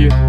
you.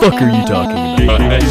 fuck are you talking about?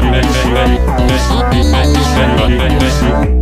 Thank you.